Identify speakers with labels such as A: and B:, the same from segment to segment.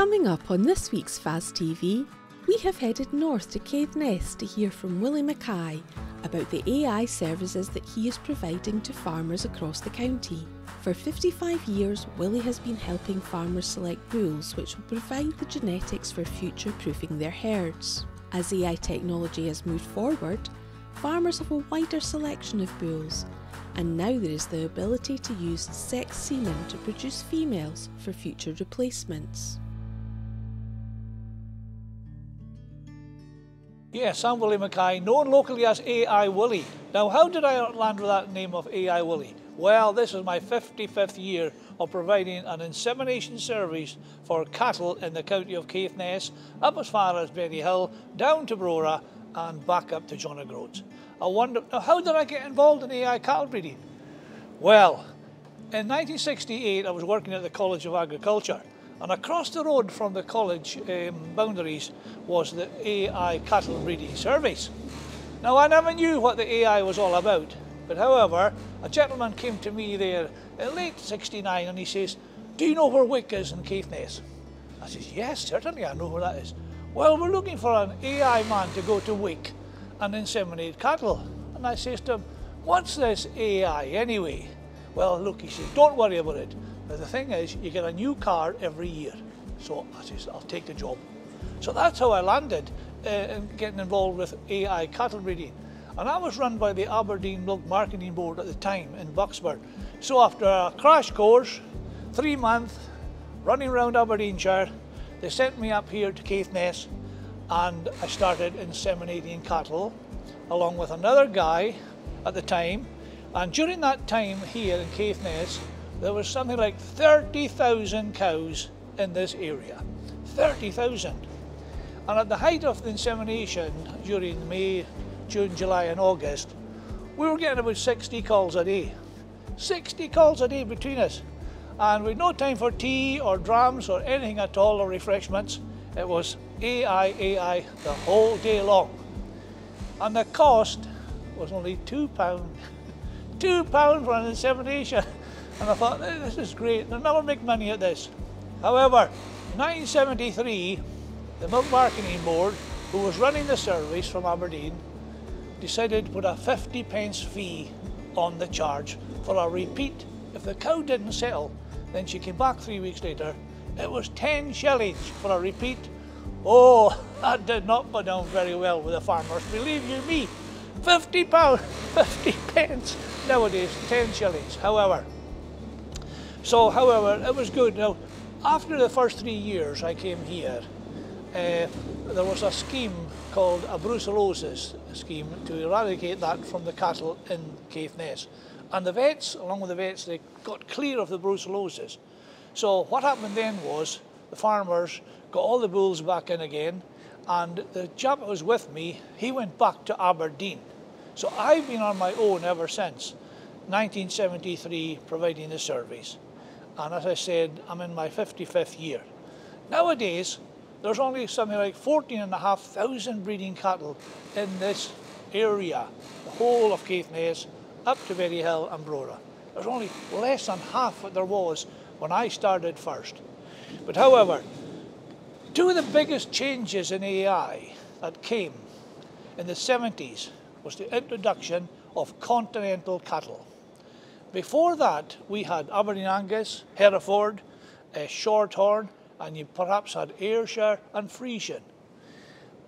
A: Coming up on this week's FAS TV, we have headed north to Caithness to hear from Willie Mackay about the AI services that he is providing to farmers across the county. For 55 years, Willie has been helping farmers select bulls which will provide the genetics for future proofing their herds. As AI technology has moved forward, farmers have a wider selection of bulls, and now there is the ability to use sex semen to produce females for future replacements.
B: Yes, I'm Willie Mackay, known locally as AI Willie. Now, how did I land with that name of AI Willie? Well, this is my 55th year of providing an insemination service for cattle in the county of Caithness, up as far as Berriedale, down to Brora, and back up to John O'Groats. I wonder, now how did I get involved in AI cattle breeding? Well, in 1968, I was working at the College of Agriculture and across the road from the college um, boundaries was the AI cattle breeding service. Now I never knew what the AI was all about, but however, a gentleman came to me there in late 69 and he says, do you know where Wick is in Caithness? I says, yes, certainly I know where that is. Well, we're looking for an AI man to go to Wick and inseminate cattle. And I says to him, what's this AI anyway? Well, look, he says, don't worry about it. But the thing is, you get a new car every year. So I says, I'll take the job. So that's how I landed uh, in getting involved with AI cattle breeding. And that was run by the Aberdeen Milk Marketing Board at the time in Bucksburn. So after a crash course, three months, running around Aberdeenshire, they sent me up here to Caithness and I started inseminating cattle along with another guy at the time. And during that time here in Caithness, there was something like 30,000 cows in this area. 30,000. And at the height of the insemination during May, June, July and August, we were getting about 60 calls a day. 60 calls a day between us. And had no time for tea or drams or anything at all or refreshments. It was AI, AI the whole day long. And the cost was only two pound. two pound for an insemination. And I thought, oh, this is great, they'll never make money at this. However, 1973, the Milk Marketing Board, who was running the service from Aberdeen, decided to put a 50 pence fee on the charge for a repeat. If the cow didn't sell, then she came back three weeks later, it was 10 shillings for a repeat. Oh, that did not go down very well with the farmers, believe you me. 50 pounds, 50 pence, nowadays 10 shillings. However, so, however, it was good. Now, after the first three years I came here, uh, there was a scheme called a brucellosis scheme to eradicate that from the cattle in Caithness. And the vets, along with the vets, they got clear of the brucellosis. So what happened then was the farmers got all the bulls back in again, and the chap that was with me, he went back to Aberdeen. So I've been on my own ever since 1973 providing the service. And as I said, I'm in my 55th year. Nowadays, there's only something like 14,500 breeding cattle in this area, the whole of Caithness, up to Berriedale and Brora. There's only less than half what there was when I started first. But however, two of the biggest changes in AI that came in the 70s was the introduction of continental cattle. Before that, we had Aberdeen Angus, Hereford, uh, Shorthorn, and you perhaps had Ayrshire and Friesian.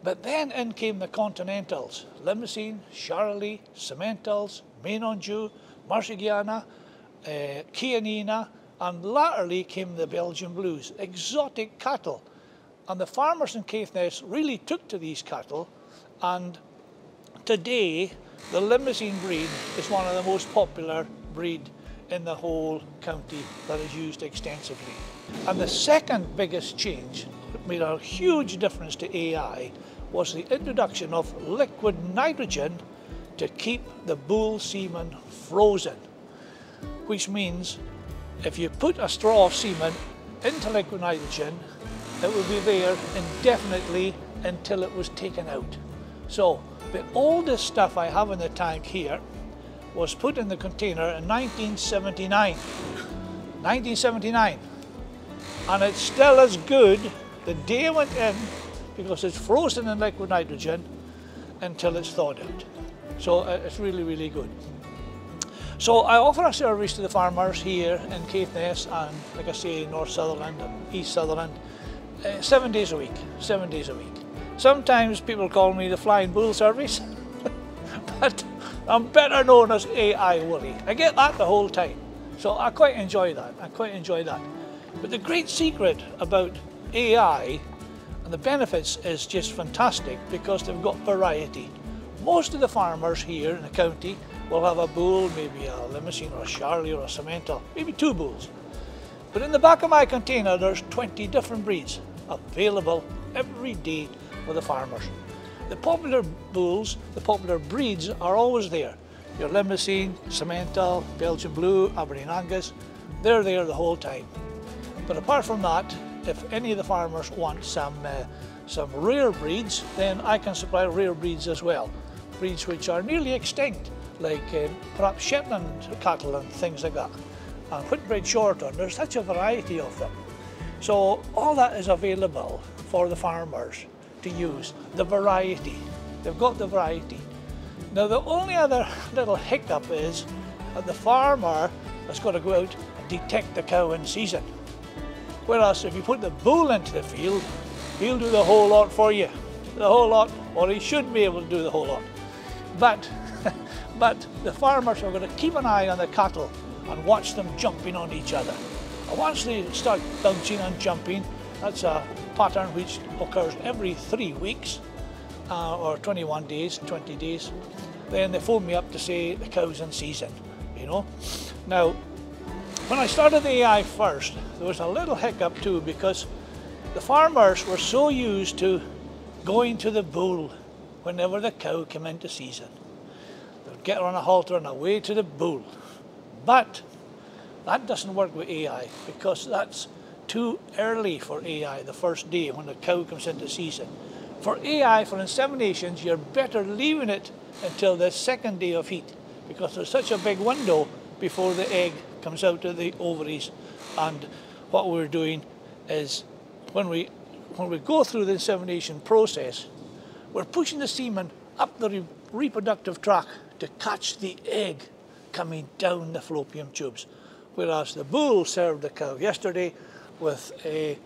B: But then in came the Continentals, Limousin, Charolais, Simmentals, Maine-Anjou, Marchigiana, uh, and latterly came the Belgian Blues, exotic cattle. And the farmers in Caithness really took to these cattle, and today the Limousin breed is one of the most popular breed in the whole county that is used extensively. And the second biggest change that made a huge difference to AI was the introduction of liquid nitrogen to keep the bull semen frozen, which means if you put a straw of semen into liquid nitrogen, it would be there indefinitely until it was taken out. So the oldest stuff I have in the tank here was put in the container in 1979. 1979. and it's still as good the day it went in because it's frozen in liquid nitrogen until it's thawed out. So uh, it's really, really good. So I offer a service to the farmers here in Caithness and, like I say, North Sutherland and East Sutherland, uh, seven days a week, seven days a week. Sometimes people call me the Flying Bull Service, but I'm better known as AI Willie. I get that the whole time. So I quite enjoy that, I quite enjoy that. But the great secret about AI and the benefits is just fantastic because they've got variety. Most of the farmers here in the county will have a bull, maybe a limousin or a Charolais or a Simmental, maybe two bulls. But in the back of my container there's 20 different breeds available every day for the farmers. The popular bulls, the popular breeds are always there. Your Limousin, Simmental, Belgian Blue, Aberdeen Angus, they're there the whole time. But apart from that, if any of the farmers want some, uh, some rare breeds, then I can supply rare breeds as well. Breeds which are nearly extinct, like uh, perhaps Shetland cattle and things like that. And Whitebred Shorthorn, there's such a variety of them. So all that is available for the farmers to use, the variety. They've got the variety. Now the only other little hiccup is that the farmer has got to go out and detect the cow in season. Whereas if you put the bull into the field, he'll do the whole lot for you. The whole lot, or he should be able to do the whole lot. But, but the farmers are going to keep an eye on the cattle and watch them jumping on each other. And once they start bouncing and jumping, that's a pattern which occurs every three weeks uh, or 21 days, 20 days. Then they phone me up to say the cow's in season, you know. Now, when I started the AI first, there was a little hiccup too because the farmers were so used to going to the bull whenever the cow came into season. They'd get her on a halter and away to the bull. But that doesn't work with AI because that's too early for AI the first day when the cow comes into season. For AI, for inseminations, you're better leaving it until the second day of heat because there's such a big window before the egg comes out of the ovaries. And what we're doing is when we, when we go through the insemination process, we're pushing the semen up the re reproductive tract to catch the egg coming down the fallopian tubes. Whereas the bull served the cow yesterday with a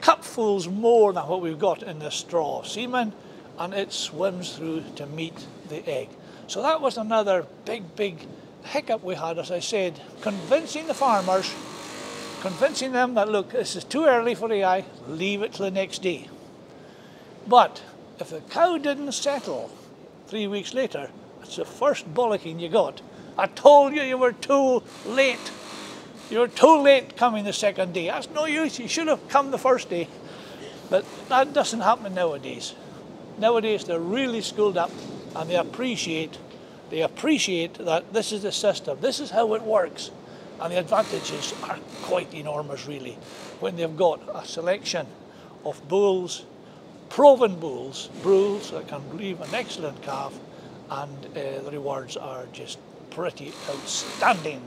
B: cupfuls more than what we've got in the straw semen and it swims through to meet the egg. So that was another big, big hiccup we had, as I said, convincing the farmers, convincing them that, look, this is too early for the AI, leave it to the next day. But if the cow didn't settle three weeks later, it's the first bollocking you got. I told you you were too late. You were too late coming the second day. That's no use. You should have come the first day. But that doesn't happen nowadays. Nowadays they're really schooled up and they appreciate they appreciate that this is the system, this is how it works. And the advantages are quite enormous, really, when they've got a selection of bulls, proven bulls, bulls that can leave an excellent calf, and uh, the rewards are just pretty outstanding.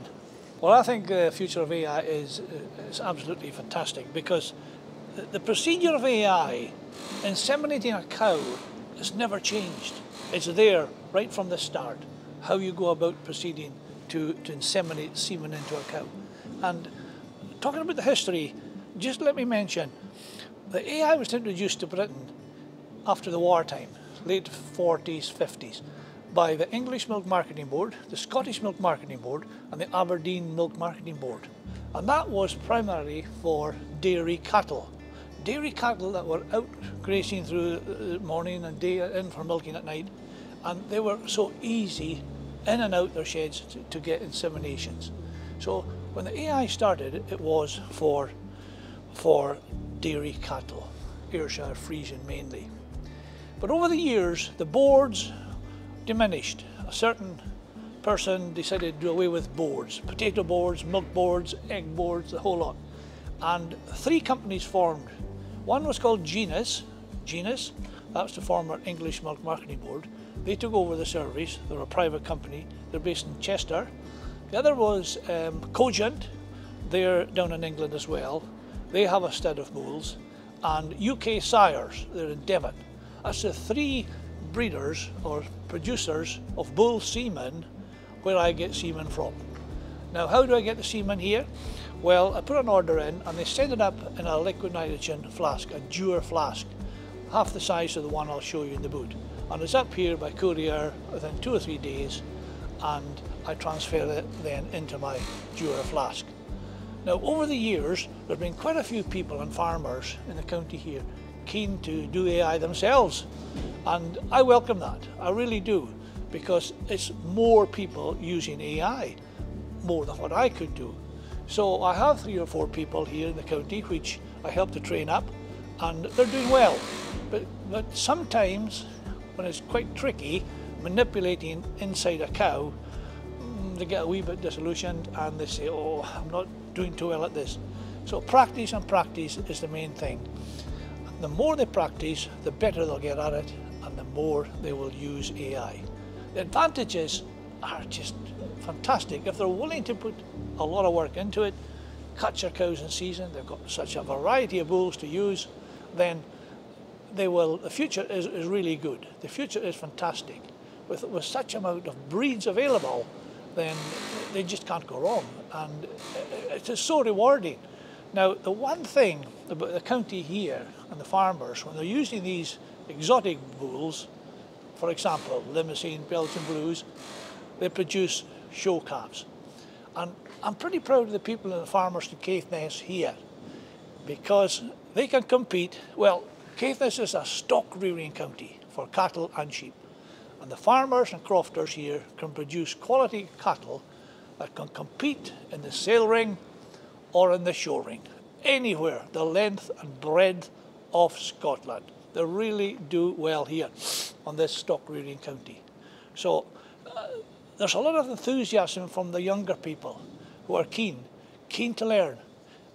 B: Well, I think the future of AI is, uh, is absolutely fantastic because the, procedure of AI, inseminating a cow, has never changed. It's there right from the start, how you go about proceeding to, to inseminate semen into a cow. And talking about the history, just let me mention, the AI was introduced to Britain after the wartime, late 40s, 50s, by the English Milk Marketing Board, the Scottish Milk Marketing Board, and the Aberdeen Milk Marketing Board. And that was primarily for dairy cattle. Dairy cattle that were out grazing through the morning and day uh, in for milking at night and they were so easy in and out their sheds to, to get inseminations. So when the AI started, it was for, for dairy cattle, Ayrshire, Friesian mainly. But over the years, the boards diminished. A certain person decided to do away with boards, potato boards, milk boards, egg boards, the whole lot. And three companies formed. One was called Genus, Genus, that's the former English Milk Marketing Board. They took over the service. They're a private company. They're based in Chester. The other was um, Cogent. They're down in England as well. they have a stud of bulls, and UK Sires, they're in Devon. That's the three breeders or producers of bull semen where I get semen from. Now, how do I get the semen here? Well, I put an order in and they send it up in a liquid nitrogen flask, a Dewar flask, half the size of the one I'll show you in the boot. And it's up here by courier within two or three days and I transfer it then into my Dewar flask. Now, over the years, there have been quite a few people and farmers in the county here keen to do AI themselves. And I welcome that, I really do, because it's more people using AI, more than what I could do. So I have three or four people here in the county which I help to train up and they're doing well. But, but sometimes when it's quite tricky, manipulating inside a cow, mm, they get a wee bit disillusioned and they say, oh, I'm not doing too well at this. So practice and practice is the main thing. The more they practice, the better they'll get at it and the more they will use AI. The advantages are just fantastic. If they're willing to put a lot of work into it, cut your cows in season, they've got such a variety of bulls to use, then they will, the future is, is really good. The future is fantastic. With, with such amount of breeds available, then they just can't go wrong. And it is so rewarding. Now, the one thing about the county here and the farmers, when they're using these exotic bulls, for example, Limousin, Belgian Blues, they produce show calves. And I'm pretty proud of the people and the farmers in Caithness here because they can compete. Well, Caithness is a stock rearing county for cattle and sheep. And the farmers and crofters here can produce quality cattle that can compete in the sale ring or in the show ring, anywhere, the length and breadth of Scotland. They really do well here on this stock rearing county. So uh, there's a lot of enthusiasm from the younger people who are keen, keen to learn.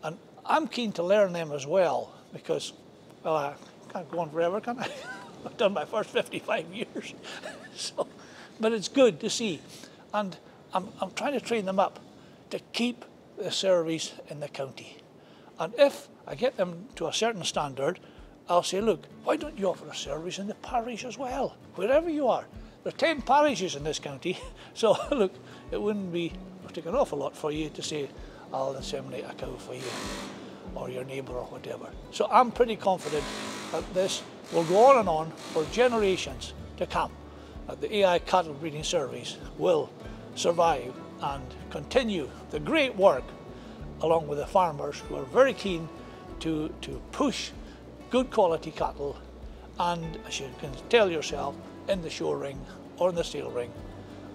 B: And I'm keen to learn them as well because, well, I can't go on forever, can I? I've done my first 55 years. so, but it's good to see. And I'm, I'm trying to train them up to keep the service in the county. And if I get them to a certain standard, I'll say, look, why don't you offer a service in the parish as well, wherever you are? There are 10 parishes in this county, so look, it wouldn't be take an awful lot for you to say, I'll inseminate a cow for you or your neighbour or whatever. So I'm pretty confident that this will go on and on for generations to come, that the AI cattle breeding service will survive and continue the great work along with the farmers who are very keen to, to push good quality cattle and as you can tell yourself in the show ring or in the sale ring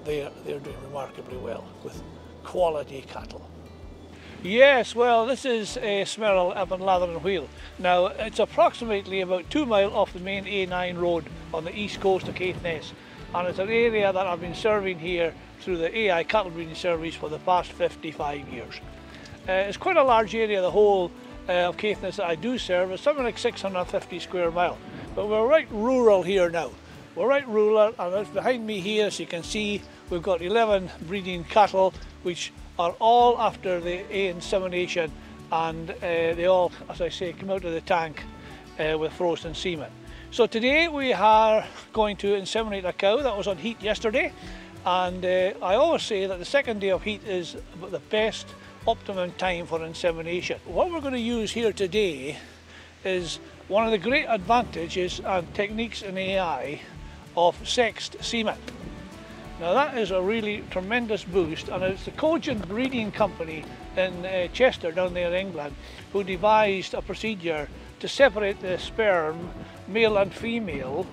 B: they're, they're doing remarkably well with quality cattle. Yes, well, this is a Smerral Upon and Wheel. Now, it's approximately about two mile off the main A9 road on the east coast of Caithness, and it's an area that I've been serving here through the AI cattle breeding service for the past 55 years. Uh, it's quite a large area, the whole uh, of Caithness that I do serve. It's something like 650 square mile, but we're right rural here now. We're right rural, and behind me here, as you can see, we've got 11 breeding cattle, which are all after the A insemination and uh, they all, as I say, come out of the tank uh, with frozen semen. So today we are going to inseminate a cow that was on heat yesterday and uh, I always say that the second day of heat is the best optimum time for insemination. What we're going to use here today is one of the great advantages and techniques in AI of sexed semen. Now that is a really tremendous boost and it's the Cogent Breeding Company in uh, Chester down there in England who devised a procedure to separate the sperm, male and female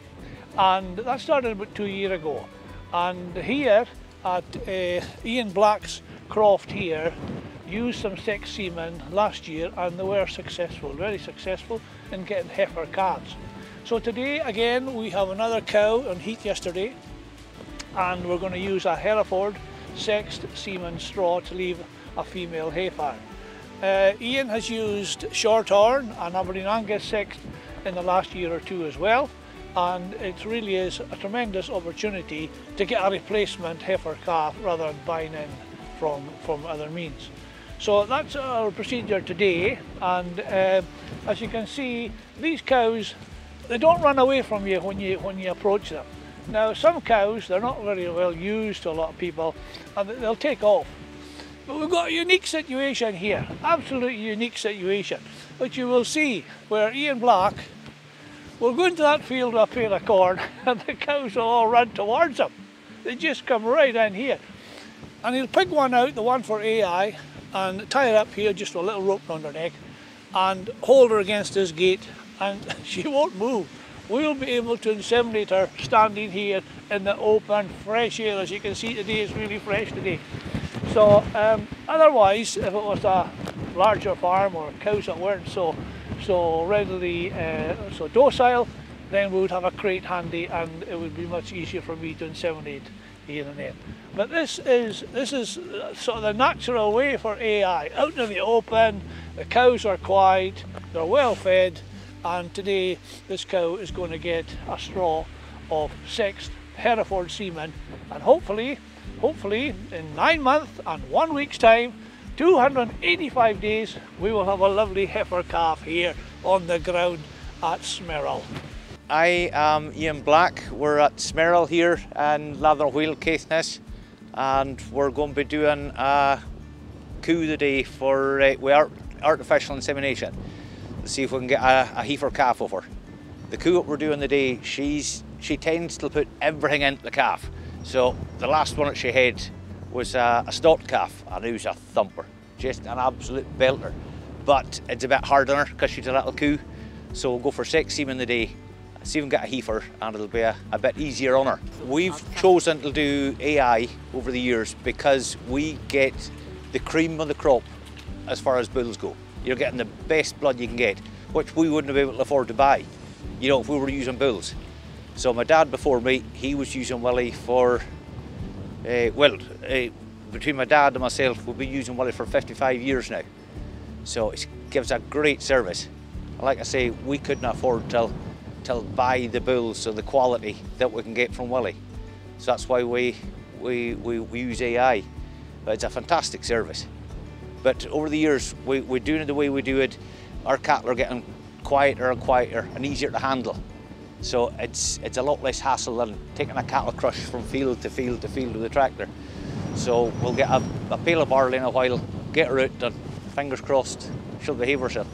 B: and that started about two years ago and here at uh, Ian Black's croft here used some sex semen last year and they were successful, very successful in getting heifer calves. So today again we have another cow on heat yesterday and we're going to use a Hereford sexed semen straw to leave a female heifer. Uh, Ian has used Shorthorn and Aberdeen Angus sexed in the last year or two as well and it really is a tremendous opportunity to get a replacement heifer calf rather than buying in from, from other means. So that's our procedure today and uh, as you can see these cows they don't run away from you when you when you approach them. Now some cows they're not very well used to a lot of people and they'll take off. But we've got a unique situation here, absolutely unique situation, which you will see where Ian Black will go into that field with a pail of corn and the cows will all run towards him. They just come right in here. And he'll pick one out, the one for AI, and tie her up here, just with a little rope around her neck, and hold her against his gate, and she won't move. We'll be able to inseminate her standing here in the open, fresh air. As you can see today, it's really fresh today. So um, otherwise, if it was a larger farm or cows that weren't so so readily uh, so docile, then we would have a crate handy and it would be much easier for me to inseminate here and there. But this is this is sort of the natural way for AI. Out in the open, the cows are quiet, they're well fed, and today this cow is going to get a straw of sexed Hereford semen, and hopefully, hopefully in nine months and one week's time, 285 days, we will have a lovely heifer calf here on the ground at Smerral.
C: I am Ian Black. We're at Smerral here in Latheronwheel, Caithness, and we're going to be doing a coup today for uh, with art, artificial insemination. Let's see if we can get a, a heifer calf over. The coup that we're doing today, she's she tends to put everything into the calf. So the last one that she had was a, a calf, and he was a thumper, just an absolute belter. But it's a bit hard on her because she's a little coup. So we'll go for six semen the day see if we get a heifer and it'll be a, a bit easier on her. We've chosen to do AI over the years because we get the cream of the crop as far as bulls go. You're getting the best blood you can get, which we wouldn't have been able to afford to buy, you know, if we were using bulls. So my dad before me, he was using Willie for, uh, well, uh, between my dad and myself, we've been using Willie for 55 years now. So it gives a great service. Like I say, we couldn't afford to to buy the bulls so the quality that we can get from Willie. So that's why we, we, we, we use AI. But it's a fantastic service. But over the years, we, we're doing it the way we do it. Our cattle are getting quieter and quieter and easier to handle. So it's, it's a lot less hassle than taking a cattle crush from field to field to field with a tractor. So we'll get a, a pail of barley in a while, get her out and fingers crossed, she'll behave herself.